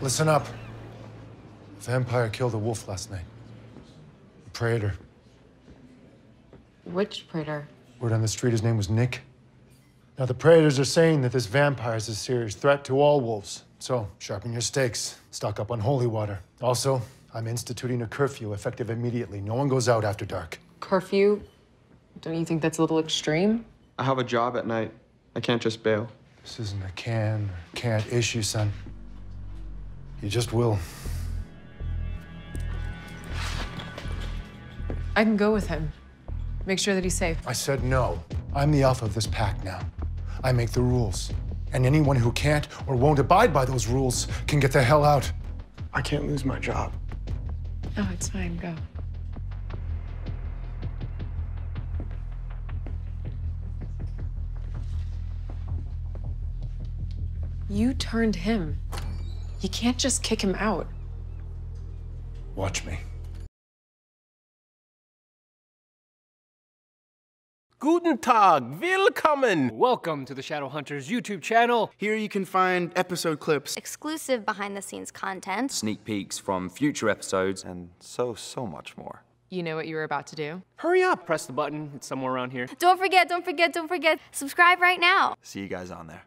Listen up. A vampire killed a wolf last night. A praetor. Which praetor? Word on the street, his name was Nick. Now, the praetors are saying that this vampire is a serious threat to all wolves. So, sharpen your stakes. Stock up on holy water. Also, I'm instituting a curfew effective immediately. No one goes out after dark. Curfew? Don't you think that's a little extreme? I have a job at night. I can't just bail. This isn't a can or can't issue, son. You just will. I can go with him. Make sure that he's safe. I said no. I'm the alpha of this pack now. I make the rules. And anyone who can't or won't abide by those rules can get the hell out. I can't lose my job. Oh, it's fine. Go. You turned him. You can't just kick him out. Watch me. Guten Tag, willkommen! Welcome to the Shadowhunters YouTube channel. Here you can find episode clips, exclusive behind the scenes content, sneak peeks from future episodes, and so, so much more. You know what you were about to do? Hurry up! Press the button, it's somewhere around here. Don't forget, don't forget, don't forget, subscribe right now. See you guys on there.